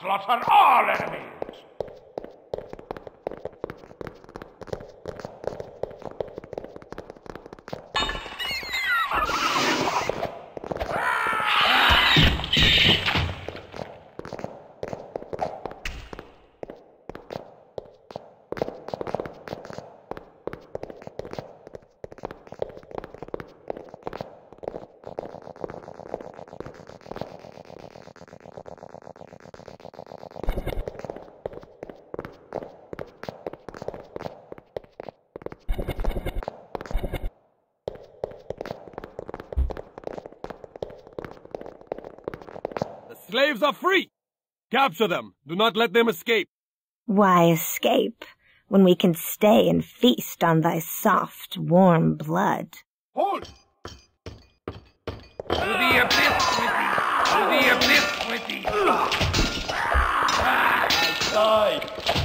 slaughter all enemies. The slaves are free! Capture them! Do not let them escape! Why escape when we can stay and feast on thy soft, warm blood? Hold! To the abyss with thee! To the abyss with thee! Ah, Die!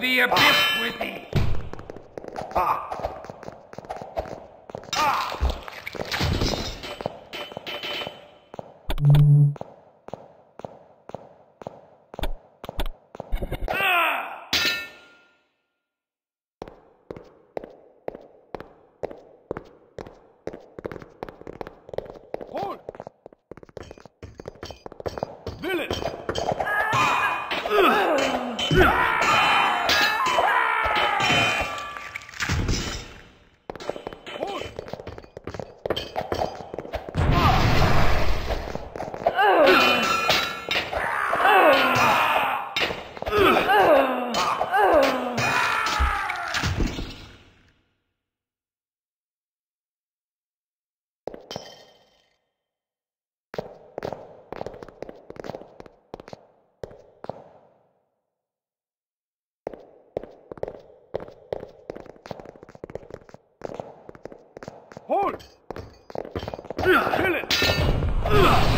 The abyss with thee! Hold! Hold! Hold!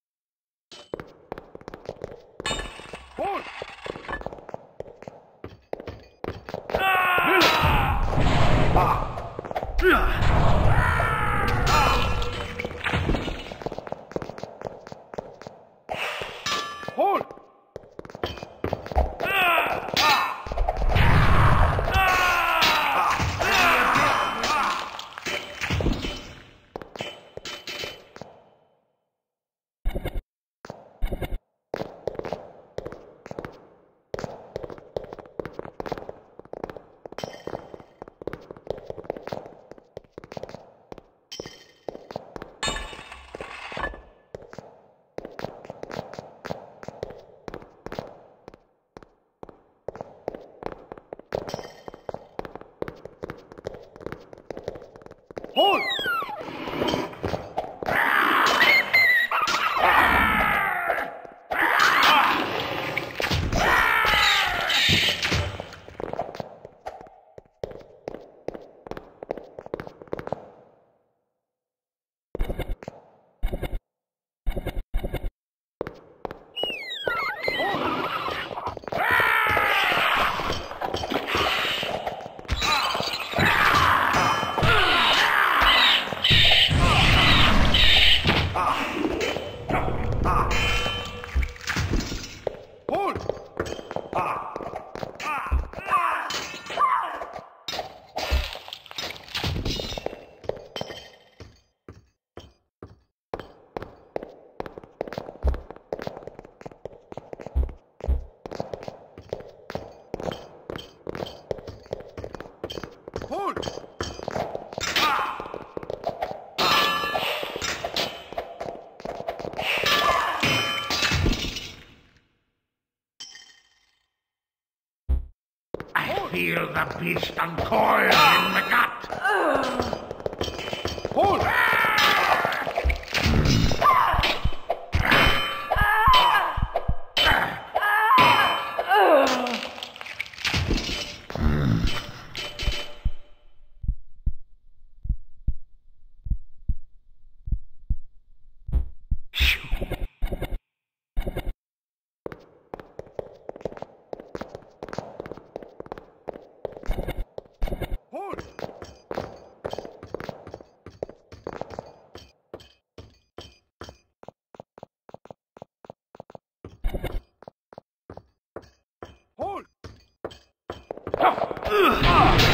feel the beast uncoil in the gut. Hold! Ugh.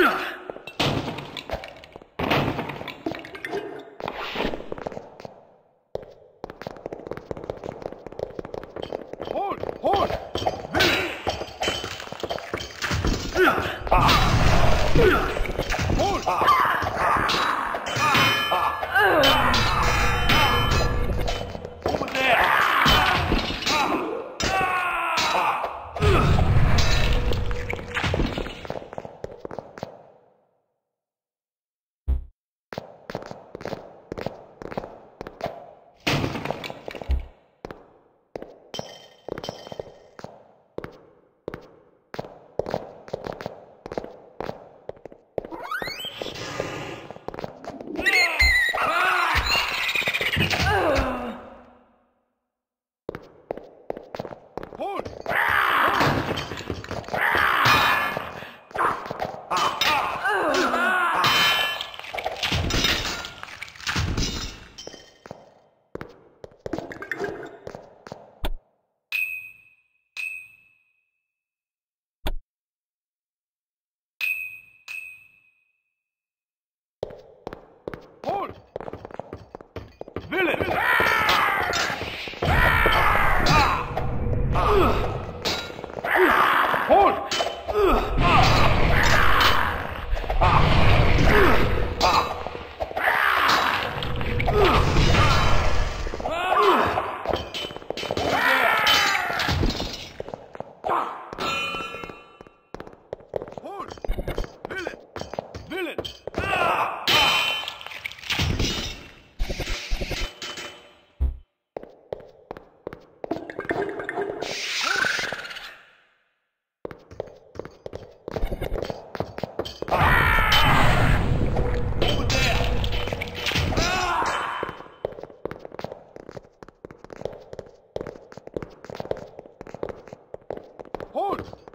Ugh. Lord!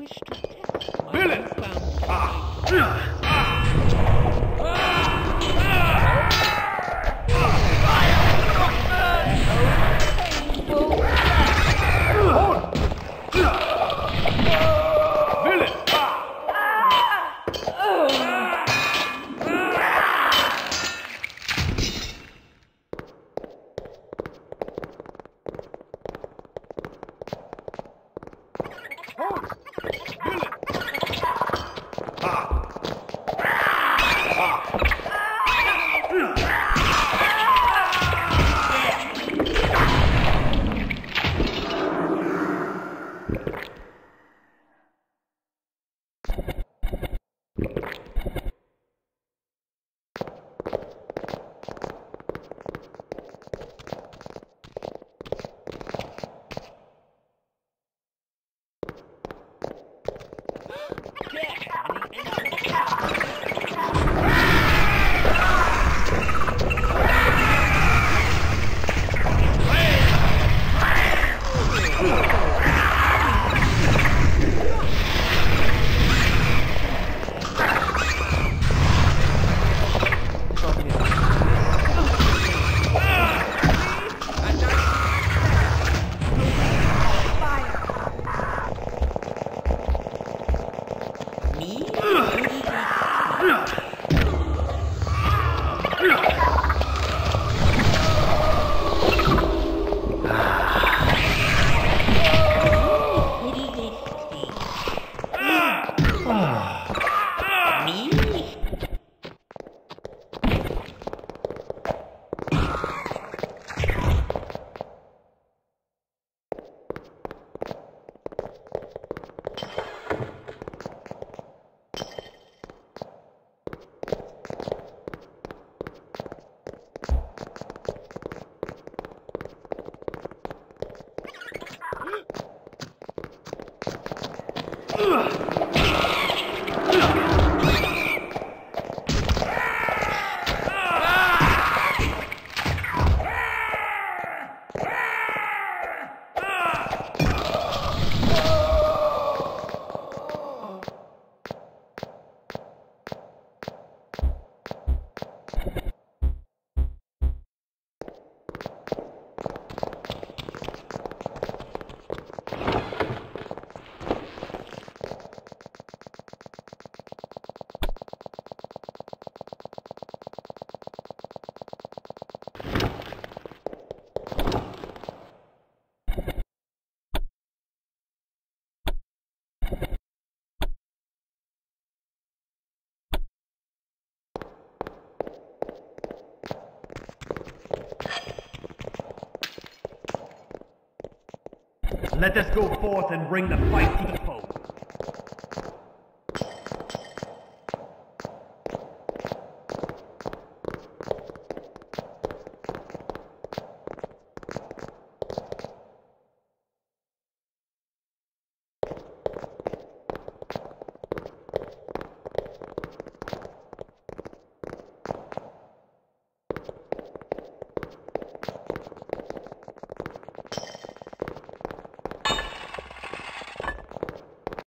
Bullstück. Ugh. Let us go forth and bring the fight to the